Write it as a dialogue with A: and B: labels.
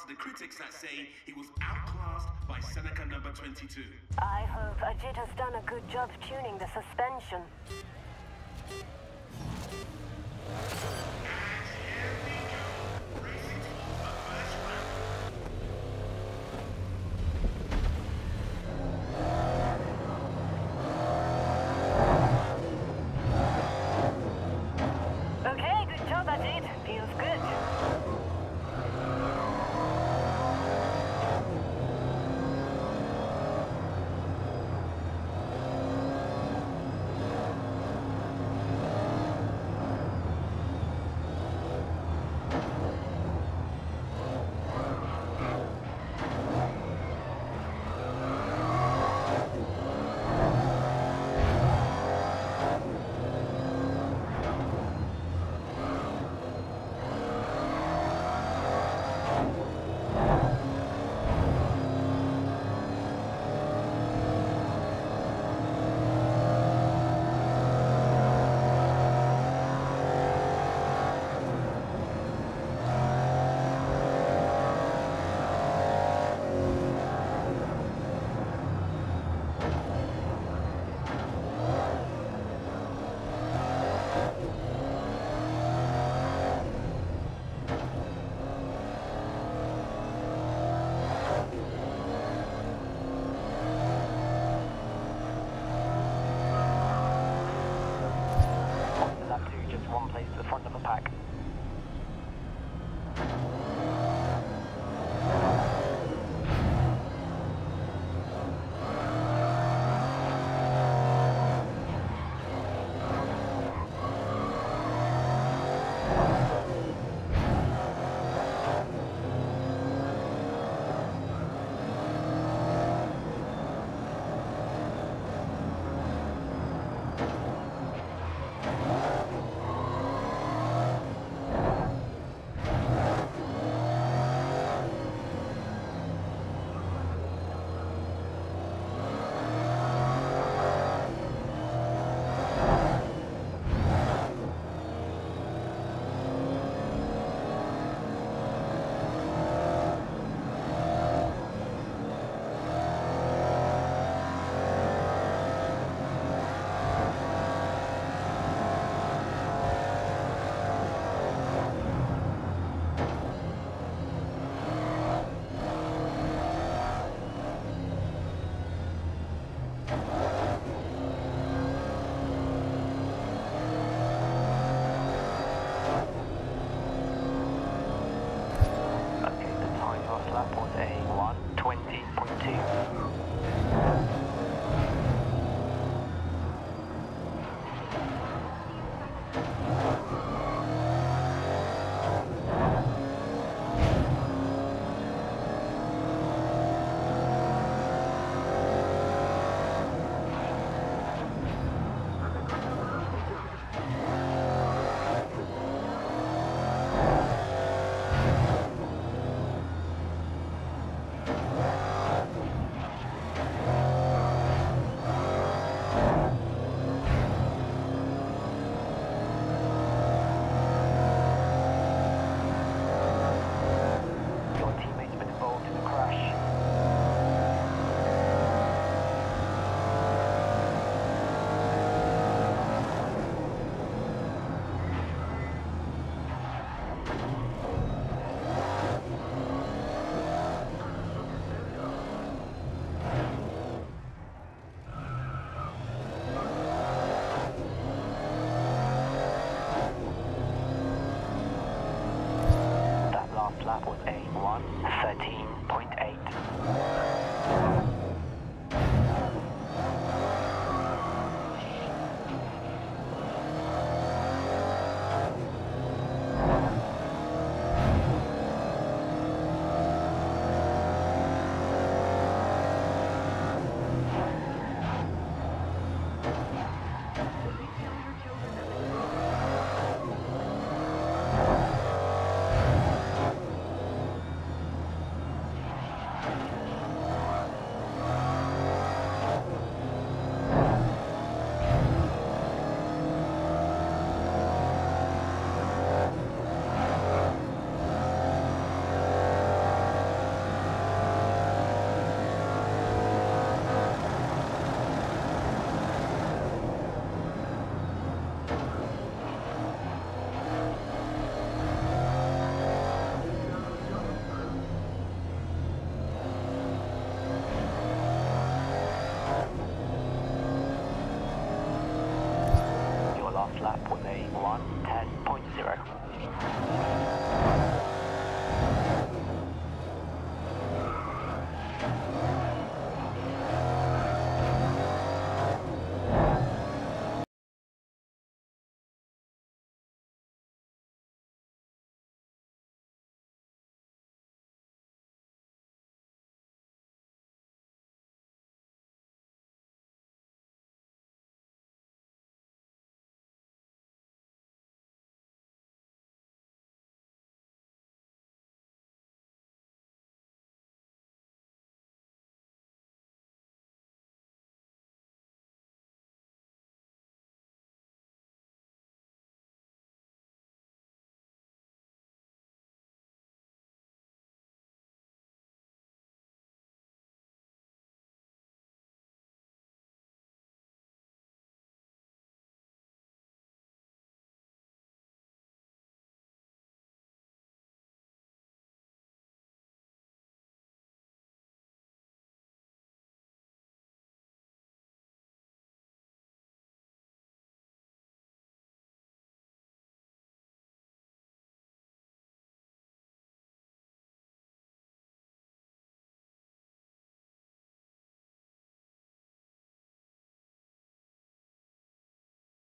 A: answer the critics that say he was outclassed by Seneca number 22.
B: I hope Ajit has done a good job tuning the suspension. Okay, good job, Ajit. Feels good.
C: Lap 2, just one place to the front of the pack. Okay, the time last lap was a 120.2. lap a 113.8. on flight 181, test point zero.